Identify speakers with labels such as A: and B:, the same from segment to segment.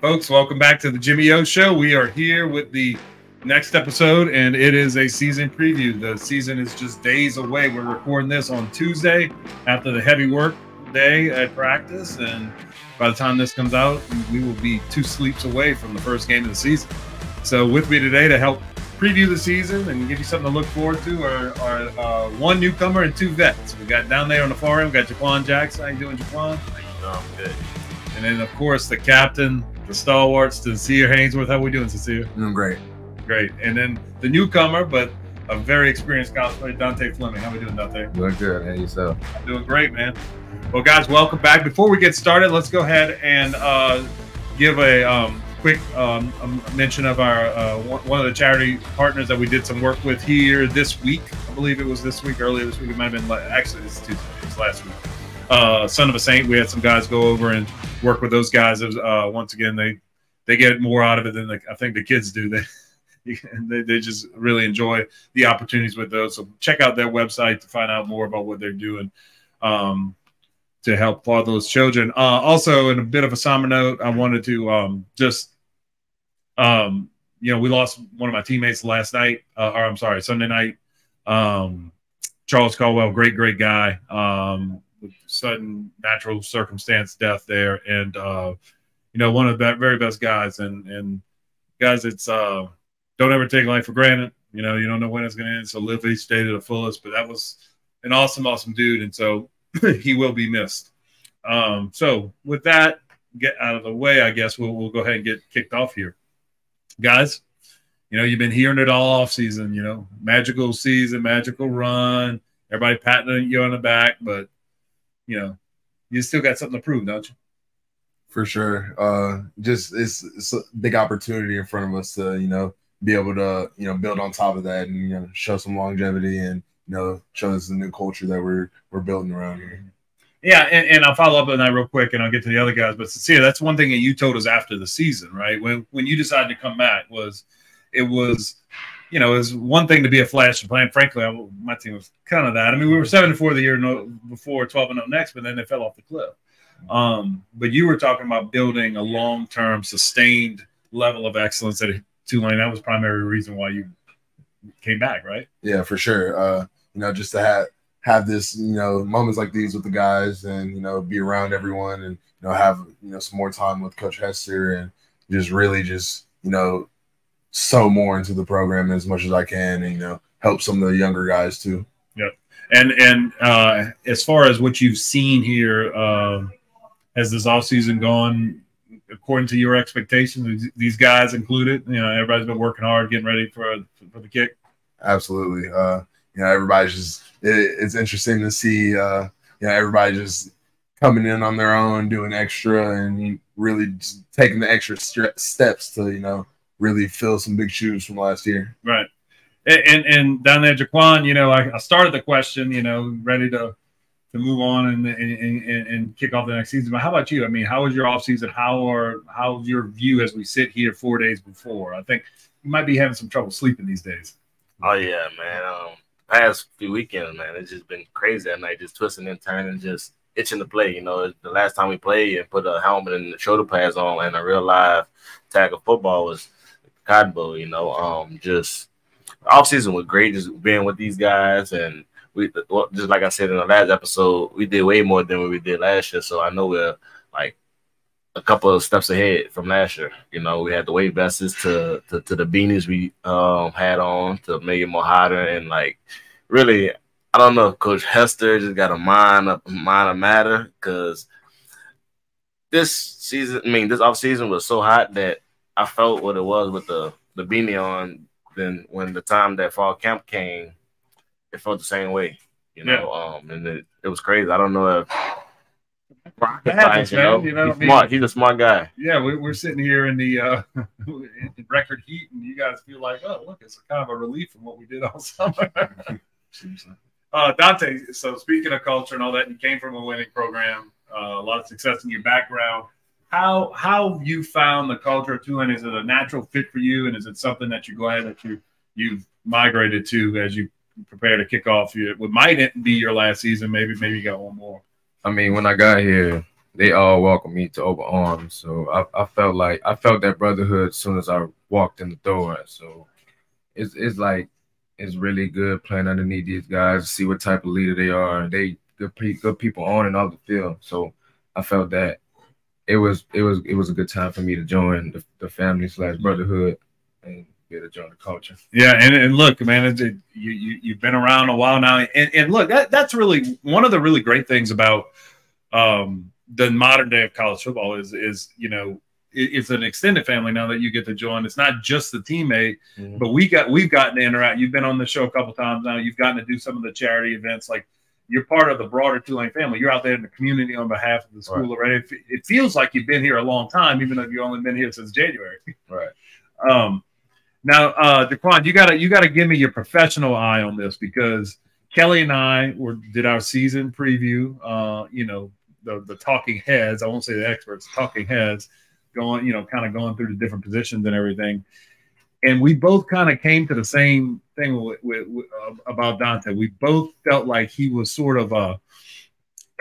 A: Folks, welcome back to the Jimmy O Show. We are here with the next episode, and it is a season preview. The season is just days away. We're recording this on Tuesday after the heavy work day at practice, and by the time this comes out, we will be two sleeps away from the first game of the season. So, with me today to help preview the season and give you something to look forward to are, are uh, one newcomer and two vets. We got down there on the far end, we got Jha'Quan Jackson. How you doing, Jha'Quan?
B: How you doing? I'm good.
A: And then, of course, the captain, the stalwarts, Sincere Haynesworth. How are we doing, Sincere?
C: Doing great.
A: Great. And then the newcomer, but a very experienced golf player, Dontae Fleming. How are we doing, Dontae?
C: Doing good. How yourself?
A: I'm doing great, man. Well, guys, welcome back. Before we get started, let's go ahead and uh, give a um, quick um, a mention of our uh, one of the charity partners that we did some work with here this week. I believe it was this week, earlier this week. It might have been actually this Tuesday. It was last week. Uh, Son of a Saint. We had some guys go over and work with those guys. Uh, once again, they they get more out of it than the, I think the kids do. They, they they just really enjoy the opportunities with those. So check out their website to find out more about what they're doing. Um, to help all those children. Uh, also, in a bit of a somber note, I wanted to um, just, um, you know, we lost one of my teammates last night, uh, or I'm sorry, Sunday night. Um, Charles Caldwell, great, great guy. Sudden natural circumstance death there, and uh, you know, one of the very best guys. And and guys, it's uh, don't ever take life for granted. You know, you don't know when it's going to end, so live each day to the fullest. But that was an awesome, awesome dude, and so he will be missed. Um, so with that get out of the way, I guess we'll we'll go ahead and get kicked off here, guys. You know, you've been hearing it all off season. You know, magical season, magical run. Everybody patting you on the back, but you know, you still got something to prove, don't you?
C: For sure. Uh, just it's, it's a big opportunity in front of us to you know be able to you know build on top of that and you know show some longevity and you know show us the new culture that we're we're building around here.
A: Yeah, and, and, I'll follow up on that real quick, and I'll get to the other guys. But Sincere, that's one thing that you told us after the season, right? When when you decided to come back, was it was, you know, it was one thing to be a flash and plan. Frankly, I, my team was kind of that. I mean, we were seven and four the year before, twelve and zero next, but then they fell off the cliff. Um, but you were talking about building a long term, sustained level of excellence at Tulane. That was primary reason why you came back, right?
C: Yeah, for sure. Uh, you know, just to have have this, you know, moments like these with the guys and, you know, be around everyone and, you know, have, you know, some more time with Coach Hester and just really just, you know, sow more into the program as much as I can and, you know, help some of the younger guys too.
A: Yep. And, and uh, as far as what you've seen here, uh, has this off season gone according to your expectations? These guys included, you know, everybody's been working hard, getting ready for, for the kick.
C: Absolutely. Uh, you know, everybody's just it, it's interesting to see uh, you know everybody just coming in on their own, doing extra, and really taking the extra steps to you know really fill some big shoes from last year.
A: Right. And and down there, Jha'Quan, you know, I, I started the question, you know, ready to to move on and, and, and, and kick off the next season. But how about you? I mean, how was your off season? How are how's your view as we sit here four days before? I think you might be having some trouble sleeping these days.
B: Oh yeah, man. Um, past few weekends, man, it's just been crazy at night, just twisting and turning, just itching to play. You know, the last time we played and put a helmet and shoulder pads on and a real live tackle football was Cotton Bowl. You know, um, just off season was great, just being with these guys and we just like I said in the last episode, we did way more than we did last year. So I know we're like a couple of steps ahead from last year. You know, we had the weight vests to, to, to the beanies we um, had on to make it more hotter and like really, I don't know Coach Hester just got a mind of mind of matter because this season, I mean, this off season was so hot that I felt what it was with the the beanie on. Then when the time that fall camp came, it felt the same way. You know, yeah. um, and it, it was crazy. I don't know if
A: rocket happens, you know? You know
B: he's smart. He's a smart guy.
A: Yeah, we, are sitting here in the uh, in record heat, and you guys feel like, oh, look, it's kind of a relief from what we did all summer. uh, Dontae, so speaking of culture and all that, you came from a winning program, uh, a lot of success in your background. How how you found the culture of Tulane? Is it a natural fit for you, and is it something that you're glad that you you've migrated to as you prepare to kick off your what might be your last season? Maybe maybe you got one more.
D: I mean, when I got here, they all welcomed me to open arms. So I, I felt like I felt that brotherhood as soon as I walked in the door. So it's it's like it's really good playing underneath these guys, see what type of leader they are. They good good people on and off the field. So I felt that it was it was it was a good time for me to join the, the family slash brotherhood and get to join the culture.
A: Yeah, and, and look, man, it, it, you, you you've been around a while now, and, and look, that that's really one of the really great things about um, the modern day of college football is is you know it's an extended family now that you get to join. It's not just the teammate, mm-hmm. but we got we've gotten to interact. You've been on the show a couple times now. You've gotten to do some of the charity events. Like you're part of the broader Tulane family. You're out there in the community on behalf of the school right. already. It, feels like you've been here a long time, even though you've only been here since January.
D: Right.
A: Um, now, uh, Jha'Quan, you gotta you gotta give me your professional eye on this because Kelly and I were did our season preview. Uh, you know, the the talking heads. I won't say the experts, talking heads, going you know, kind of going through the different positions and everything. And we both kind of came to the same thing with, with, with uh, about Dontae. We both felt like he was sort of a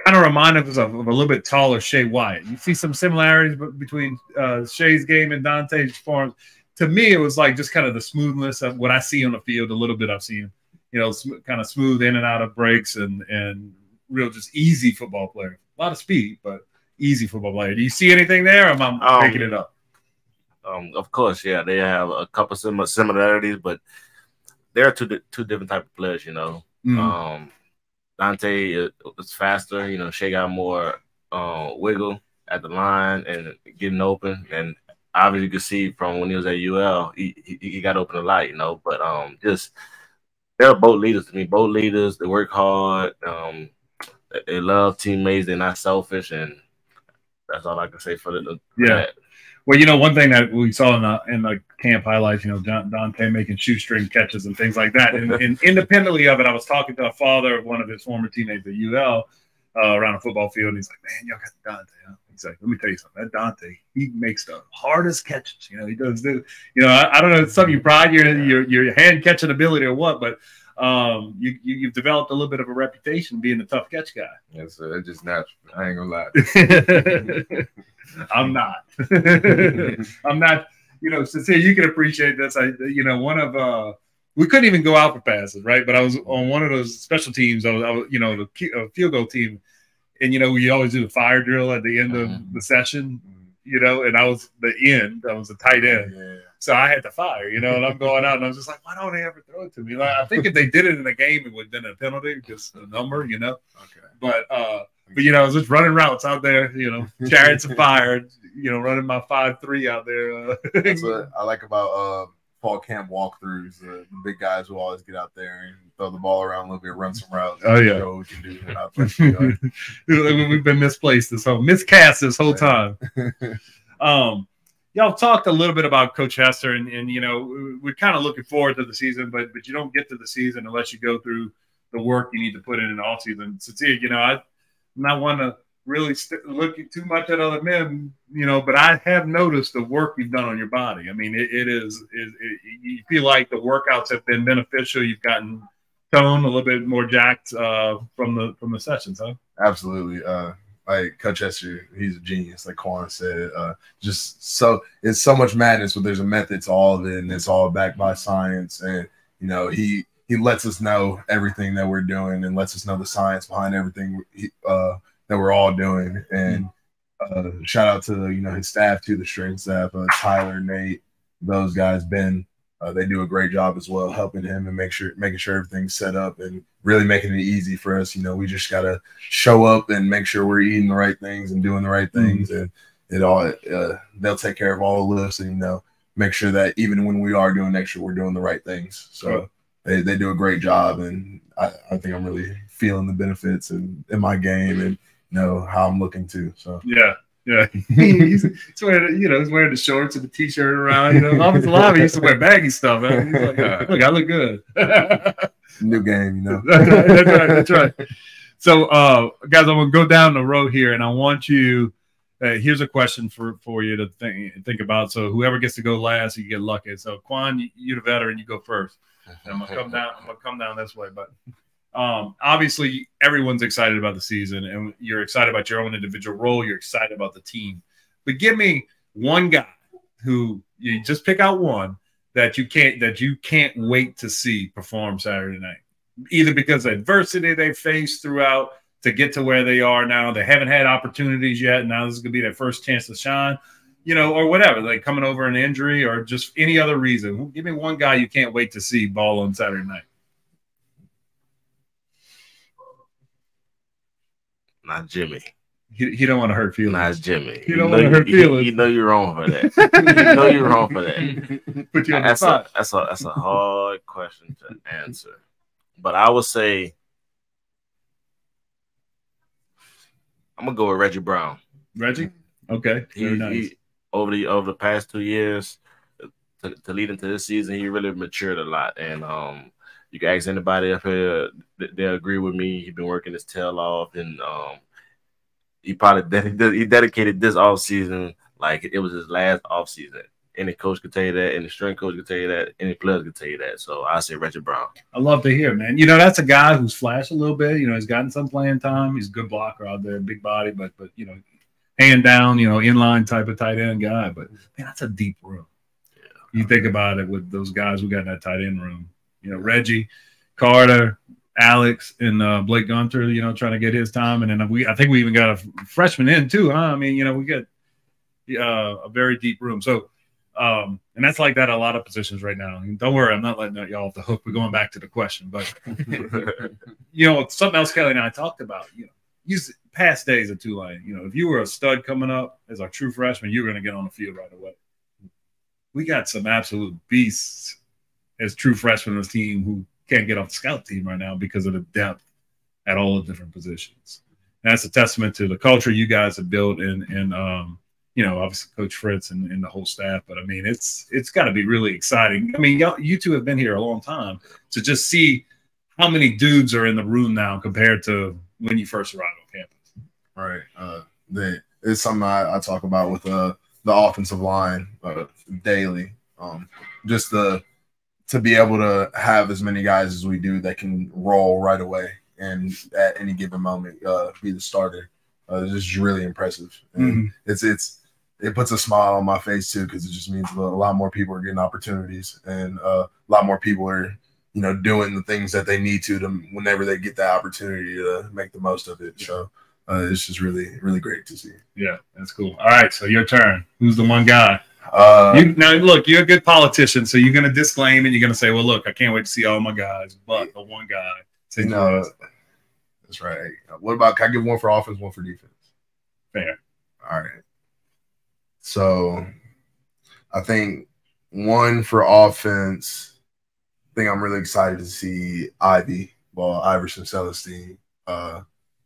A: kind of reminded us of, of, a little bit taller Shae Wyatt. You see some similarities between uh, Shae's game and Dontae's form to me, it was like just kind of the smoothness of what I see on the field. A little bit I've seen, you know, sm- kind of smooth in and out of breaks and and real just easy football player. A lot of speed, but easy football player. Do you see anything there? Or am I um, making it up?
B: Um, of course, yeah, they have a couple sim- similarities, but they're two two different type of players. You know, mm-hmm. um, Dontae is faster. You know, Shae got more uh, wiggle at the line and getting open, and obviously you could see from when he was at UL, he, he, he got open a lot, you know. But um, just they're both leaders to me. Both leaders. They work hard. Um, they love teammates. They're not selfish, and that's all I can say for the
A: yeah. That. Well, you know, one thing that we saw in the in the camp highlights, you know, Dontae making shoestring catches and things like that. And, and independently of it, I was talking to a father of one of his former teammates at UL uh, around a football field, and he's like, "Man, y'all got Dontae." Huh? He's like, let me tell you something. That Dontae, he makes the hardest catches. You know, he does do. You know, I, I don't know if some you pride your your your hand catching ability or what, but um, you, you have developed a little bit of a reputation being a tough catch guy.
D: Yes, sir. It's just natural. I ain't gonna lie.
A: I'm not. I'm not. You know, Sincere you can appreciate this. I, you know, one of uh, we couldn't even go out for passes, right? But I was on one of those special teams. I was, I was you know, the field goal team and you know we always do the fire drill at the end of mm-hmm. the session mm-hmm. you know and i was the end i was a tight end yeah. So i had to fire you know and i'm going out and i was just like why don't they ever throw it to me like i think if they did it in a game it would have been a penalty just a number you know
D: okay
A: but uh but you know i was just running routes out there you know chariots of fire you know running my five three out there
C: uh, that's what i like about uh fall camp walkthroughs uh, the big guys will always get out there and throw the ball around a little bit, run some routes.
A: Oh yeah, we can do. We've been misplaced this whole miscast this whole time. um, y'all talked a little bit about Coach Hester, and, and you know we're kind of looking forward to the season, but but you don't get to the season unless you go through the work you need to put in the off season. So, you know, I, I'm not one to really st- look too much at other men, you know, but I have noticed the work you've done on your body. I mean, it, it is, it, it, you feel like the workouts have been beneficial. You've gotten tone, a little bit more jacked uh, from the from the sessions, huh?
C: Absolutely. Uh, like Coach he's a genius. Like Quan said, uh, just so it's so much madness, but there's a method to all of it, and it's all backed by science. And you know, he he lets us know everything that we're doing, and lets us know the science behind everything uh, that we're all doing. And uh, shout out to you know his staff to the strength staff, uh, Tyler, Nate, those guys, Ben uh, they do a great job as well, helping him and make sure making sure everything's set up and really making it easy for us. You know, we just gotta show up and make sure we're eating the right things and doing the right mm-hmm. things, and it all uh, they'll take care of all the lifts and you know make sure that even when we are doing extra, we're doing the right things. So they, they do a great job, and I, I think I'm really feeling the benefits and in, in my game and you know how I'm looking to. So
A: yeah. Yeah, he's, he's, wearing you know he's wearing the shorts and the t-shirt around. You know, lineman he used to wear baggy stuff. Man. He's like, look, I look good.
C: New game, you know.
A: that's right. That's right. That's right. So, uh, guys, I'm gonna go down the road here, and I want you. Uh, here's a question for for you to think think about. So, whoever gets to go last, you get lucky. So, Quan, you, you're the veteran. You go first. And I'm gonna come down. I'm gonna come down this way, but um, obviously everyone's excited about the season, and you're excited about your own individual role. You're excited about the team, but give me one guy who you just pick out one that you can't that you can't wait to see perform Saturday night, either because of adversity they faced throughout to get to where they are now. They haven't had opportunities yet. Now this is gonna be their first chance to shine you know, or whatever, like coming over an injury or just any other reason. Give me one guy you can't wait to see ball on Saturday night.
B: Not Jimmy.
A: He, he don't want to hurt feelings.
B: Not Jimmy.
A: You don't want to hurt feelings.
B: You know you're wrong for that. you know you're wrong for that.
A: Put you on the
B: That's a
A: spot.
B: that's a that's a hard question to answer. But I would say I'm gonna go with Reggie Brown.
A: Reggie? Okay.
B: He,
A: Very nice.
B: he over the over the past two years to, to lead into this season, he really matured a lot. And um, you can ask anybody up here, they'll agree with me. He's been working his tail off, and um, he probably ded- he dedicated this off season like it was his last off season. Any coach could tell you that, any strength coach could tell you that, any players could tell you that. So I say Reggie Brown.
A: I love to hear, man. You know, that's a guy who's flashed a little bit. You know, he's gotten some playing time. He's a good blocker out there, big body, but but you know, hand down, you know, inline type of tight end guy. But man, that's a deep room. Yeah. You think about it with those guys we got in that tight end room. You know, Reggie, Carter, Alex, and uh, Blake Gunter. You know, trying to get his time, and then we I think we even got a freshman in too, huh? I mean, you know, we got uh, a very deep room. So. Um, and that's like that a lot of positions right now. And don't worry, I'm not letting y'all off the hook. We're going back to the question, but you know, something else Kelly and I talked about, you know, use past days of Tulane. You know, if you were a stud coming up as a true freshman, you were going to get on the field right away. We got some absolute beasts as true freshmen on this team who can't get off the scout team right now because of the depth at all the different positions. And that's a testament to the culture you guys have built and and um, you know, obviously Coach Fritz and, and the whole staff. But I mean, it's it's got to be really exciting. I mean, y'all, you two have been here a long time to just see how many dudes are in the room now compared to when you first arrived on campus.
C: Right. Uh, it's something I, I talk about with uh, the offensive line uh, daily. Um, just the to be able to have as many guys as we do that can roll right away and at any given moment uh, be the starter. Uh, is just really impressive. And
A: Mhm.
C: it's it's it puts a smile on my face too because it just means a lot more people are getting opportunities and uh, a lot more people are you know doing the things that they need to to whenever they get that opportunity to make the most of it. So uh, it's just really really great to see.
A: Yeah, that's cool. All right, so your turn. Who's the one guy?
C: Uh,
A: You, now, look, you're a good politician, so you're going to disclaim and you're going to say, "Well, look, I can't wait to see all my guys, but the one guy." Say
C: you know, that's right. What about can I give one for offense, one for defense?
A: fair.
C: All right. So I think one for offense. I think I'm really excited to see Ivy, well, Iverson Celestine. Uh,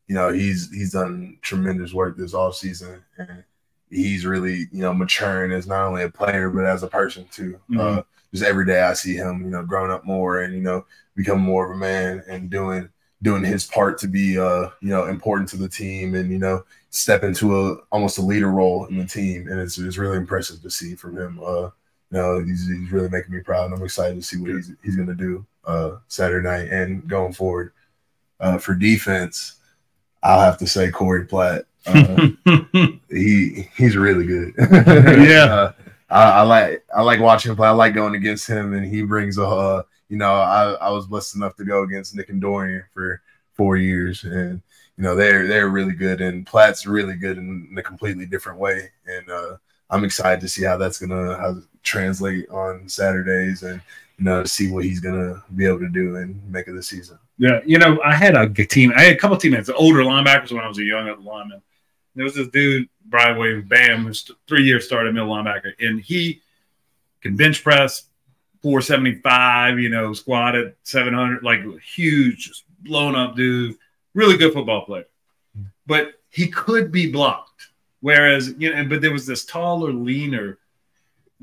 C: you know, he's he's done tremendous work this offseason and he's really, you know, maturing as not only a player but as a person too. Uh, just every day I see him, you know, growing up more and, you know, become more of a man and doing doing his part to be uh, you know, important to the team and, you know, step into a almost a leader role in the team, and it's, it's really impressive to see from him. Uh, you know, he's, he's really making me proud, and I'm excited to see what he's he's going to do uh, Saturday night and going forward. Uh, for defense, I'll have to say Corey Platt. Uh, he he's really good.
A: Yeah.
C: Uh, I, I like I like watching him play. I like going against him, and he brings a. Uh, you know, I, I was blessed enough to go against Nick and Dorian for four years, and you know they're they're really good, and Platt's really good in, in a completely different way, and uh, I'm excited to see how that's gonna how to translate on Saturdays, and you know see what he's gonna be able to do and make of the season.
A: Yeah, you know, I had a good team. I had a couple teammates, older linebackers when I was a young lineman. There was this dude, Brian Williams, Bam, who's three years started middle linebacker, and he can bench press 475, you know, squatted 700, like huge, just blown up dude, really good football player. But he could be blocked. Whereas, you know, but there was this taller, leaner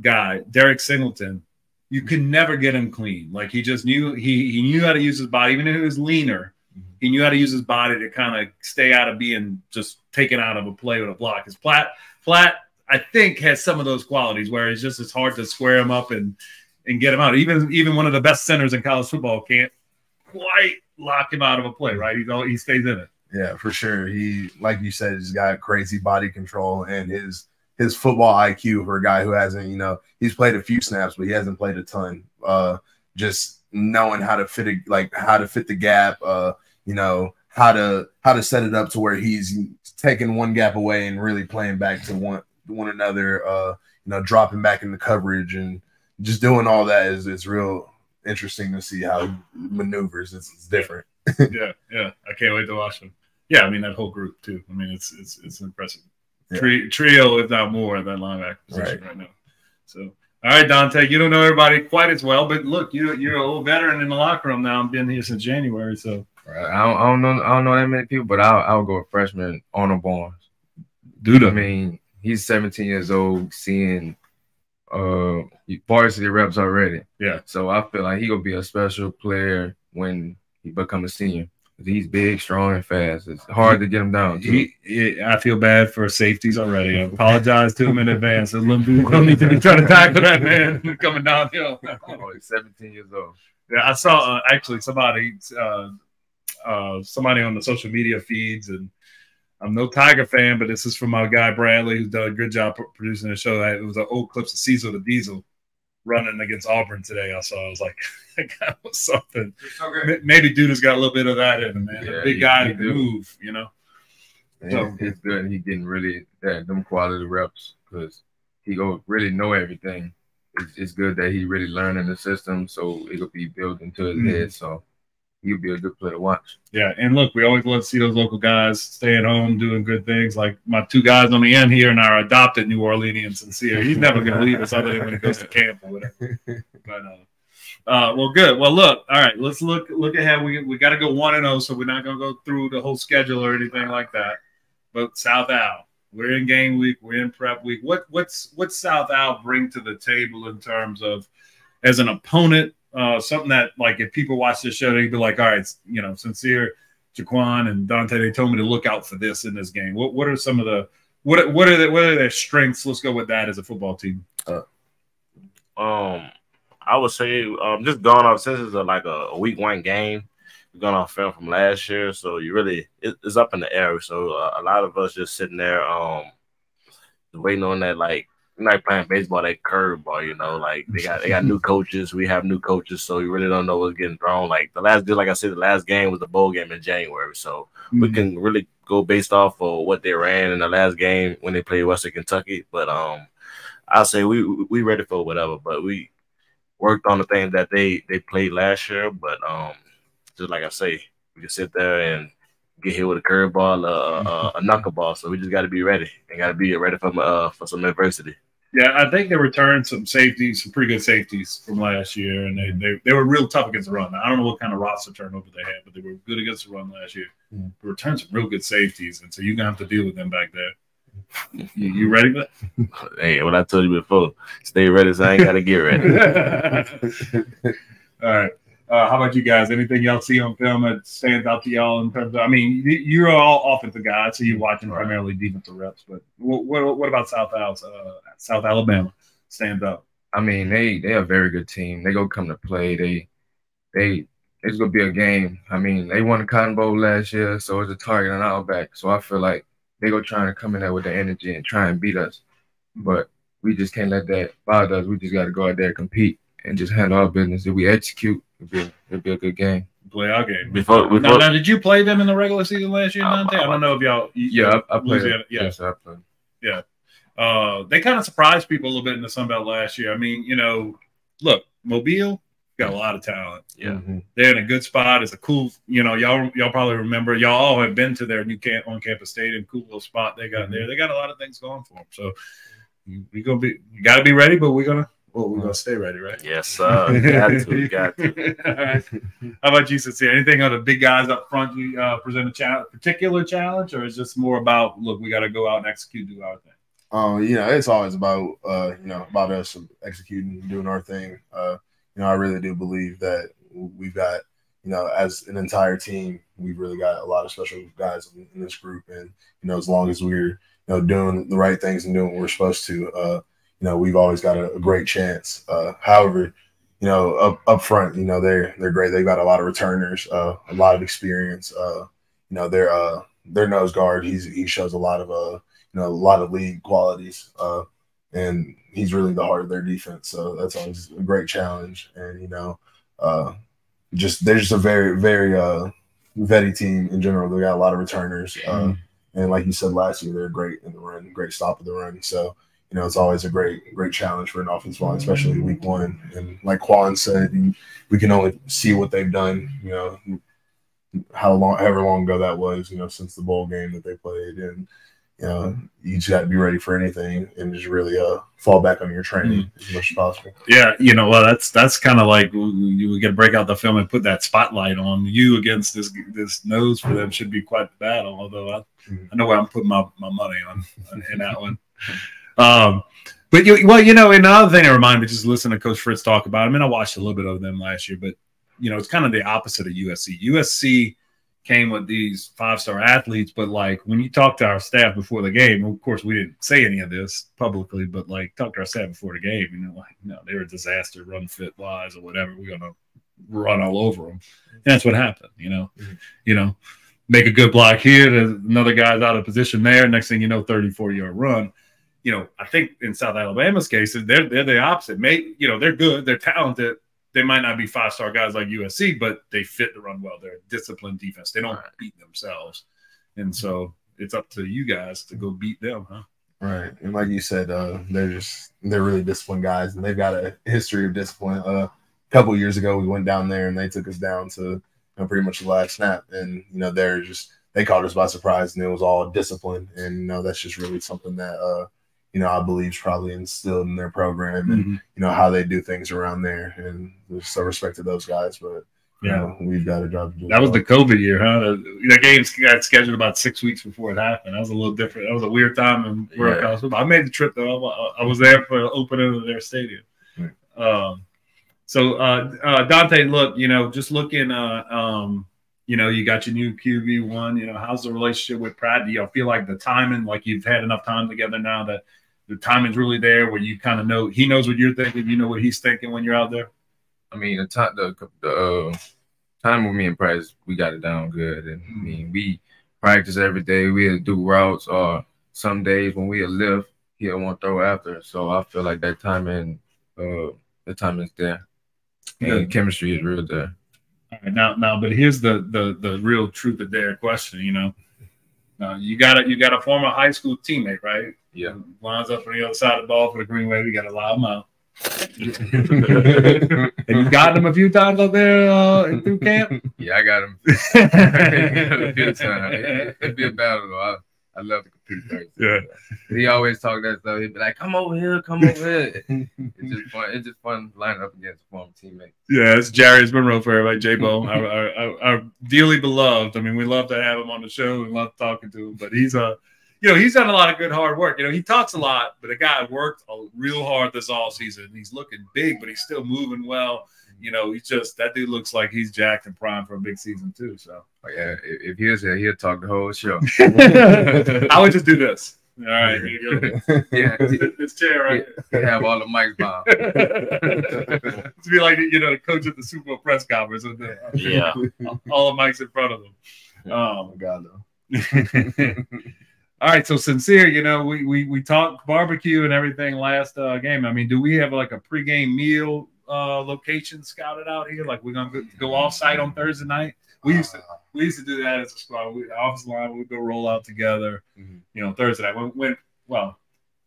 A: guy, Derek Singleton. You could never get him clean. Like he just knew he he knew how to use his body, even if he was leaner. He knew how to use his body to kind of stay out of being just taken out of a play with a block. His Platt Platt, I think, has some of those qualities where it's just it's hard to square him up and and get him out. Even even one of the best centers in college football can't quite lock him out of a play, right? He's all, he stays in it.
C: Yeah, for sure. He, like you said, he's got crazy body control and his his football IQ for a guy who hasn't, you know, he's played a few snaps, but he hasn't played a ton. Uh, just knowing how to fit it, like how to fit the gap, uh, you know, how to how to set it up to where he's taking one gap away and really playing back to one one another, uh, you know, dropping back into coverage and just doing all that is it's real interesting to see how he maneuvers. It's, it's different.
A: yeah, yeah. I can't wait to watch him. Yeah, I mean that whole group too. I mean it's it's it's impressive.
C: Yeah.
A: Tri- trio, if not more, at that linebacker position
C: Right.
A: right. now. So, all right, Dontae, you don't know everybody quite as well, but look, you you're a old veteran in the locker room now. I've been here since January, so.
D: I don't, I don't know. I don't know that many people, but I'll, I'll go with freshman Arnold Barnes.
A: dude,
D: I mean, he's 17 years old, seeing uh varsity reps already.
A: Yeah.
D: So I feel like he gonna be a special player when he become a senior. He's big, strong, and fast. It's hard to get him down.
A: He, he- I feel bad for safeties already. I apologize to him in advance. I don't need to be trying to tackle that man coming downhill.
D: Oh, he's 17 years old.
A: Yeah, I saw uh, actually somebody, uh, uh, somebody on the social media feeds, and I'm no Tiger fan, but this is from my guy Bradley, who's done a good job producing the show. It was an old clips of Cecil the Diesel running against Auburn today. I saw. I was like, that was something. Maybe dude has got a little bit of that in him, man.
D: Yeah,
A: a big
D: he-
A: guy
D: he
A: who can
D: do.
A: move, you know.
D: And
A: So-
D: he's good. He getting really that them quality reps because he go really know everything. It's, it's good that he really learning the system, so it'll be built into his
A: Mhm.
D: head. So he'll be a good player to watch.
A: Yeah, and look, we always love to see those local guys staying home, doing good things. Like my two guys on the end here and our adopted New Orleanian sincere. He's never going to leave us other than when he goes to camp or whatever. But uh, uh, well, good. Well, look, all right, let's look look ahead. We we got to go one and zero, so we're not going to go through the whole schedule or anything like that. But South Al, we're in game week, we're in prep week. What what's what's South Al bring to the table in terms of as an opponent? Uh, something that like if people watch this show, they'd be like, all right, you know, sincere. Jha'Quan and Dontae, they told me to look out for this in this game. What what are some of the what what are the, what are their strengths? Let's go with that as a football team.
B: Um, I would say um just going off since it's a, like a, a week one game, we're going off film from last year, so you really it, it's up in the air. So uh, a lot of us just sitting there um waiting on that like like playing baseball that curveball, you know, like they got they got new coaches, we have new coaches, so you really don't know what's getting thrown. Like the last, like I said, the last game was the bowl game in January, so we can really go based off of what they ran in the last game when they played Western Kentucky. But um, I'll say we we ready for whatever. But we worked on the things that they they played last year. But um, just like I say, we can sit there and get hit with a curveball, uh, uh, a knuckleball. So we just got to be ready and got to be ready for uh for some adversity.
A: Yeah, I think they returned some safeties, some pretty good safeties from last year, and they, they, they were real tough against the run. I don't know what kind of roster turnover they had, but they were good against the run last year.
C: Mhm.
A: They returned some real good safeties, and so you're gonna have to deal with them back there. You, you ready for
B: Hey, what I told you before, stay ready. So I ain't got to get ready.
A: All right. Uh, how about you guys? Anything y'all see on film that stands out to y'all in terms of? I mean, you- you're all offensive guys, so you're watching
D: Right.
A: primarily defensive reps. But what what, what about South Al, uh, South Alabama stands up?
D: I mean, they they a very good team. They go come to play. They they it's gonna be a game. I mean, they won the Cotton Bowl last year, so it's a target on our back. So I feel like they go trying to come in there with the energy and try and beat us. But we just can't let that bother us. We just got to go out there and compete and just handle our business. If we execute, it'll be it'll be a good game.
A: Play our game.
B: Before
A: Now,
B: before
A: now, did you play them in the regular season last year, Dontae? I don't know if y'all. you-
D: Yeah, I, I played.
A: Louisiana- Yeah,
D: Yes, I played.
A: uh, they kind of surprised people a little bit in the Sun Belt last year. I mean, you know, look, Mobile got a lot of talent.
B: yeah.
C: Mhm.
A: They're in a good spot. It's a cool, you know, y'all y'all probably remember. Y'all all have been to their new camp on campus stadium. Cool little spot they got there. They got a lot of things going for them. So we gonna be, you got to be ready, but we're gonna, well, we're gonna stay ready, right?
B: Yes, sir. got to, got to.
A: All right. How about you, Sincere? Anything on the big guys up front you uh, present a challenge, particular challenge, or is this more about look, we got to go out and execute, do our thing?
C: Um, you know, it's always about uh, you know, about us executing, doing our thing. Uh, you know, I really do believe that we've got, you know, as an entire team, we've really got a lot of special guys in, in this group, and you know, as long as we're you know doing the right things and doing what we're supposed to, uh, you know, we've always got a, a great chance. Uh, however, you know, up up front, you know, they're they're great. They've got a lot of returners, uh, a lot of experience. Uh, you know, their uh their nose guard, he's he shows a lot of uh, you know, a lot of league qualities. Uh, and he's really the heart of their defense. So that's always a great challenge. And you know, uh, just they're just a very very uh vetty team in general. They got a lot of returners. Uh, mm-hmm. and like you said last year, they're great in the run, great stop of the run. So you know, it's always a great, great challenge for an offensive line, especially week one. And like Quan said, we can only see what they've done, you know, how long, however long ago that was, you know, since the bowl game that they played. And, you know, you just got to be ready for anything and just really uh, fall back on your training mm-hmm. as much as possible.
A: Yeah, you know, well, that's that's kind of like we, we got to break out the film and put that spotlight on you against this this nose for them should be quite the battle. Although I, mm-hmm. I know where I'm putting my, my money on in that one. Um, but you, well, you know, another thing that reminded me just listen to Coach Fritz talk about. I mean, I watched a little bit of them last year, but you know, it's kind of the opposite of USC. USC came with these five star athletes, but like when you talk to our staff before the game, of course, we didn't say any of this publicly, but like talk to our staff before the game, you know, like, no, they're a disaster, run fit wise or whatever. We're gonna run all over them, and that's what happened. You know, mm-hmm. you know, make a good block here, another guy's out of position there. Next thing you know, 30, 40 yard run you know, I think in South Alabama's cases, they're they're the opposite. May you know, they're good, they're talented. They might not be five star guys like USC, but they fit the run well. They're a disciplined defense. They don't right. beat themselves, and so it's up to you guys to go beat them, huh?
C: Right, and like you said, uh, they're just they're really disciplined guys, and they've got a history of discipline. Uh, a couple years ago, we went down there and they took us down to you know, pretty much the last snap, and you know they're just they caught us by surprise, and it was all discipline, and you know that's just really something that uh, you know, I believe is probably instilled in their program and, mm-hmm. you know, how they do things around there. And there's so respect to those guys. But, yeah, know, we've got a job to do.
A: That was the COVID year, huh? The, games got scheduled about six weeks before it happened. That was a little different. That was a weird time in World yeah. College I made the trip, though. I, I was there for the opening of their stadium. Right. Um, so, uh, uh, Dante, look, you know, just looking, uh, um, you know, you got your new QB one. You know, how's the relationship with Pratt? Do y'all feel like the timing, like you've had enough time together now that – the timing's really there where you kind of know he knows what you're thinking, you know what he's thinking when you're out there.
D: I mean, the time the, the uh, time with me and practice, we got it down good, and I mean, we practice every day. We do routes, or some days when we lift, he'll want to throw after. So I feel like that timing, uh, the timing is there, and yeah. chemistry is real there.
A: All right, now, now, but here's the the the real truth of their question. You know, now you got a you got a former high school teammate, right?
D: Yeah.
A: Lines up on the other side of the ball for the Green Wave. We got to allow him out. Have you gotten him a few times out there uh, through camp?
D: Yeah, I got him. a few times. It'd be a battle though. I, love to compete.
A: Yeah.
D: He always talk that stuff. He'd be like, "Come over here, come over here." it's just fun. It's just fun lining up against former teammates.
A: Yeah, it's Jarius Monroe for everybody. J Bo, our, our, our, our, dearly beloved. I mean, we love to have him on the show and love talking to him. But he's a uh, you know, he's done a lot of good hard work. You know, he talks a lot, but the guy worked real hard this all season. He's looking big, but he's still moving well. You know, he's just that dude looks like he's jacked and prime for a big season too. So
D: oh, yeah, if he was here, he'll talk the whole show.
A: I would just do this. All right, here you go. Yeah, this chair right.
D: He, have all the mics bound.
A: to be like you know the coach at the Super Bowl press conference with the
B: yeah
A: all the mics in front of him.
C: Um, oh my god, though.
A: All right, so sincere, you know, we we we talked barbecue and everything last uh, game. I mean, do we have like a pregame meal uh, location scouted out here? Like we're gonna go, go off site on Thursday night. We used to we used to do that as a squad. We, office line, we'd go roll out together. Mm-hmm. You know, Thursday night. When, when well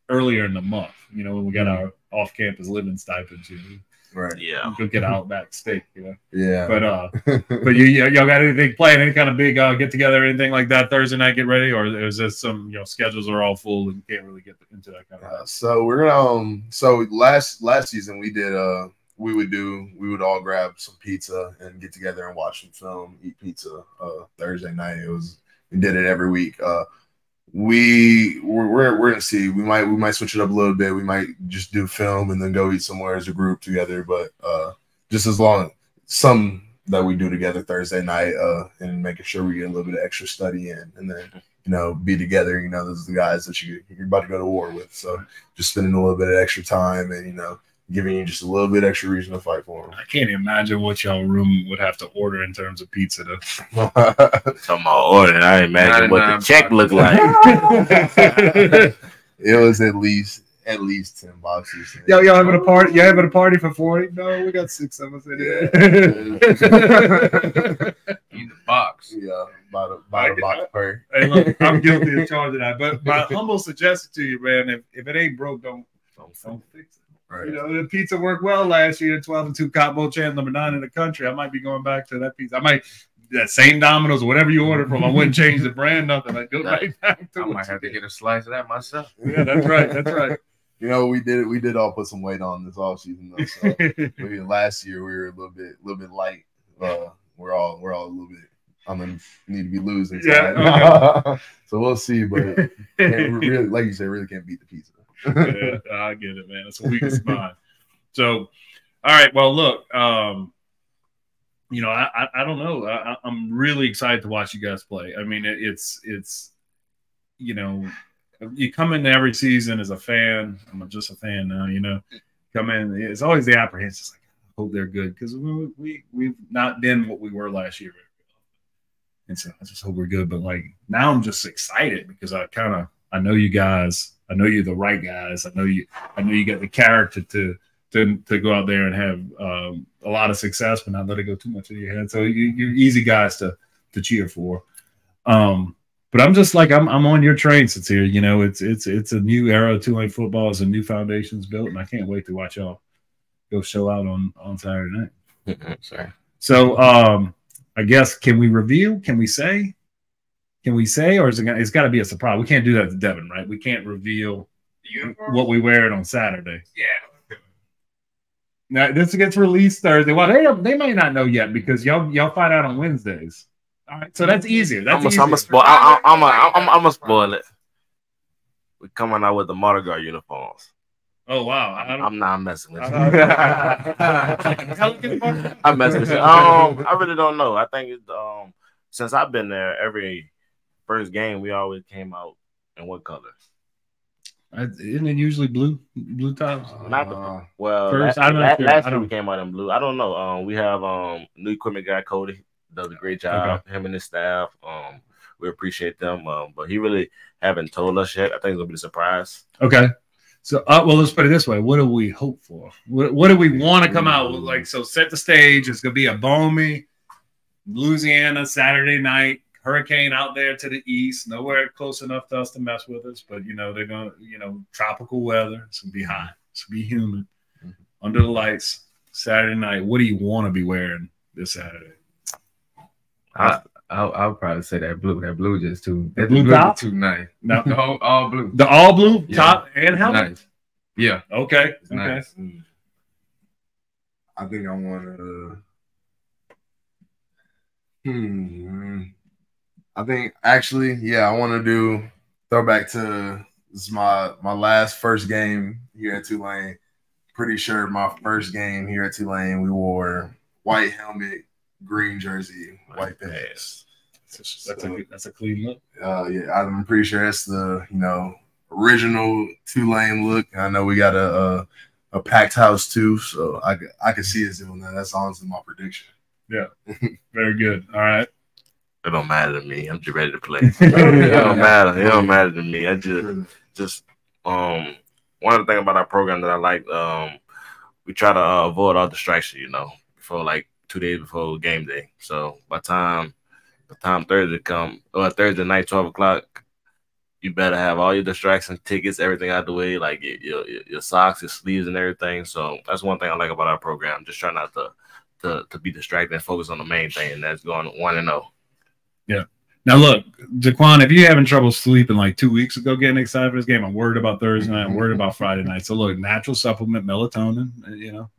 A: earlier in the month, you know, when we got mm-hmm. our off campus living stipends. You know,
C: Right.
B: Yeah.
A: Go get out that steak, you know.
C: Yeah.
A: But uh, but you y'all got anything planned? Any kind of big uh, get together, anything like that Thursday night? Get ready, or is this some you know schedules are all full and can't really get into that kind of.
C: Uh, so we're gonna um. So last last season we did uh we would do we would all grab some pizza and get together and watch some film, eat pizza uh Thursday night. It was we did it every week. Uh we we're, we're, we're gonna see. We might we might switch it up a little bit. We might just do film and then go eat somewhere as a group together. But uh, just as long some that we do together Thursday night, uh, and making sure we get a little bit of extra study in, and then you know be together. You know, those are the guys that you you're about to go to war with. So just spending a little bit of extra time and you know giving you just a little bit extra reason to fight for them.
A: I can't imagine what y'all room would have to order in terms of pizza. To
C: them.
B: Talking about order, I imagine what the check looked like.
C: it was at least at least ten boxes.
A: Yo, y'all having a party? Y'all having a party for forty? No, we got six of us in here.
D: In the box.
C: Yeah, about a, about a box per.
A: hey, look, I'm guilty of charging that, but my humble suggestion to you, man, if, if it ain't broke, don't don't fix it.
C: Right.
A: You know, the pizza worked well last year, 12 and 2 Cotton Bowl champ, number nine in the country. I might be going back to that pizza. I might, that same Domino's or whatever you order from, I wouldn't change the brand, nothing. I go right back to
D: I might have to get a slice of that myself.
A: Yeah, that's right. That's right.
C: You know, we did we did all put some weight on this off season though. So maybe last year we were a little bit a little bit light. Uh, we're all we're all a little bit. I'm gonna need to be losing.
A: Yeah,
C: so we'll see, but really, like you said, really can't beat the pizza.
A: Yeah, I get it, man. It's a weak spot. So, all right. Well, look, um, you know, I, I, I don't know. I, I'm really excited to watch you guys play. I mean, it, it's it's you know, you come in every season as a fan. I'm just a fan now. You know, come in. It's always the apprehension. It's like, I hope they're good because we we we've not been what we were last year. And so I just hope we're good. But like now, I'm just excited because I kind of I know you guys. I know you're the right guys. I know you. I know you got the character to to to go out there and have um, a lot of success, but not let it go too much in your head. So you, you're easy guys to to cheer for. Um, but I'm just like I'm I'm on your train, Sincere. You know, it's it's it's a new era of Tulane football. It's a new foundations built, and I can't wait to watch y'all go show out on on Saturday night.
B: Sorry.
A: So um, I guess can we reveal? Can we say? Can we say, or is it? Gonna, it's got to be a surprise. We can't do that to Devin, right? We can't reveal what we wear it on Saturday.
D: Yeah.
A: Now this gets released Thursday. Well, they they may not know yet because y'all y'all find out on Wednesdays. All right, so that's easier. That's
B: I'm
A: easier.
B: gonna spoil. I, I, I'm a, I'm I'm gonna spoil it. We're coming out with the Mardi Gras uniforms.
A: oh wow, I don't.
B: I'm not messing with you. I'm messing with you. Um, I really don't know. I think it's um since I've been there, every first game we always came out in what color?
A: Uh, Isn't it usually blue blue tops?
B: Not the
C: Uh,
B: well.
A: First,
B: last,
A: I'm not
B: last,
A: sure.
B: last
A: I
B: year we
A: don't-
B: came out in blue. I don't know. Um, we have um new equipment guy Cody does a great job. Him and his staff. Um, we appreciate them. Um, but he really haven't told us yet. I think it's gonna be a surprise.
A: Okay. So, uh, well, let's put it this way: What do we hope for? What, what do we want to come out with? Like, so set the stage. It's gonna be a balmy Louisiana Saturday night. Hurricane out there to the east, nowhere close enough to us to mess with us, but you know they're gonna, you know, tropical weather. It's gonna be hot. It's gonna be humid mm-hmm. under the lights. Saturday night. What do you want to be wearing this Saturday?
D: I, I'll, I'll probably say that blue. That blue just too. That
A: blue
D: blue,
A: top?
D: too nice.
A: No,
D: The whole all blue.
A: the all blue
D: Yeah.
A: top and
D: It's
A: helmet.
D: nice. Yeah,
A: Okay.
D: it's
A: Okay.
D: nice. Mm.
C: I think I want to. Uh, hmm. I think actually, yeah, I want to do throwback to this is my my last first game here at Tulane. Pretty sure my first game here at Tulane, we wore white helmet, green jersey, white pants.
A: That's a that's a clean look.
C: Uh, yeah, I'm pretty sure that's the you know original Tulane look. I know we got a a, a packed house too, so I I can see us doing that. That's honestly my prediction.
A: Yeah, very good. All right.
B: It don't matter to me. I'm just ready to play. it don't matter. It don't matter to me. I just just um one of the things about our program that I like um we try to uh, avoid all distraction. You know, before like two days before game day. So by time by time Thursday come or Thursday night twelve o'clock, you better have all your distractions, tickets, everything out the way, like your your, your socks, your sleeves, and everything. So that's one thing I like about our program. Just try not to to, to be distracted and focus on the main thing, and that's going one and oh. Zero.
A: Now look, Jha'Quan, if you're having trouble sleeping like two weeks ago, getting excited for this game, I'm worried about Thursday night. I'm worried about Friday night. So look, natural supplement, melatonin, uh, you know,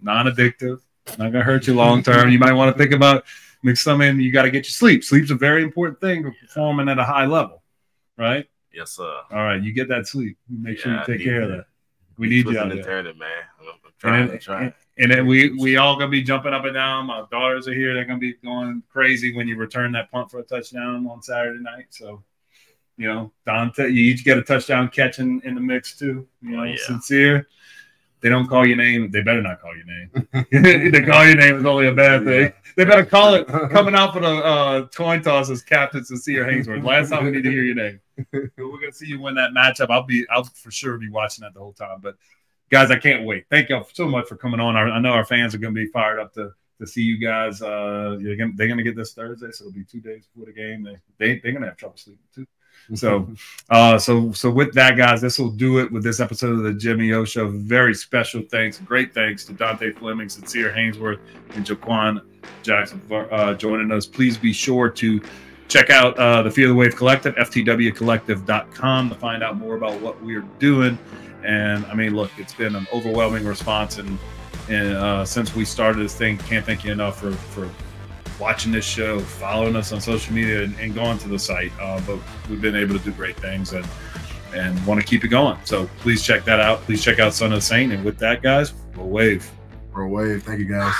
A: non-addictive, not gonna hurt you long term. You might want to think about mix some in. You got to get your sleep. Sleep's a very important thing for performing at a high level, right?
B: Yes, sir.
A: All right, you get that sleep. Make sure you take care of
B: that.
A: We need you out there.
B: man. I'm, trying.
A: And
B: I'm trying.
A: then, and then we we all gonna be jumping up and down. My daughters are here. They're gonna be going crazy when you return that punt for a touchdown on Saturday night. So, you know, Dontae, you each get a touchdown catch in, in the mix too. You know,
B: Oh, yeah.
A: sincere. they don't call your name, they better not call your name. they call your name is only a bad thing.
C: Yeah.
A: They better call it coming out for the uh, coin toss as captain Sincere Haynesworth. Last time we need to hear your name. We're gonna see you win that matchup. I'll be, I'll for sure be watching that the whole time. But guys, I can't wait. Thank y'all so much for coming on. I, I know our fans are gonna be fired up to to see you guys. Uh, you're gonna, they're gonna get this Thursday, so it'll be two days before the game. They, they they're gonna have trouble sleeping too. So, uh, so so with that, guys, this will do it with this episode of the Jimmy O Show. Very special thanks, great thanks to Dontae Fleming, Sincere Haynesworth, and Jha'Quan Jackson for uh, joining us. Please be sure to check out uh, the Fear the Wave Collective, ftwcollective.com, to find out more about what we are doing. And I mean, look, it's been an overwhelming response, and and uh, since we started this thing, can't thank you enough for for watching this show, following us on social media, and, and going to the site. Uh, but we've been able to do great things, and and want to keep it going. So please check that out. Please check out Son of the Saint. And with that, guys, we'll wave.
C: We'll wave. Thank you guys.